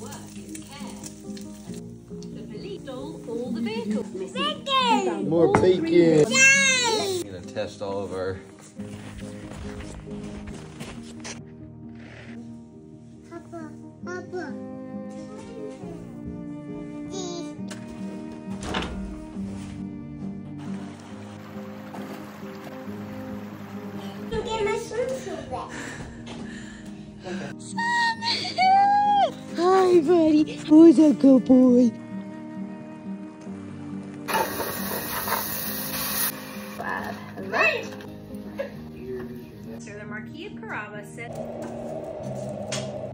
Work is care. The police stole all the vehicles missing. More bacon. I'm gonna test all of our. Papa, Papa. Look at my swimsuit back. Hi, buddy. Who's a good boy? Sir, the Marquis of Carrabba said.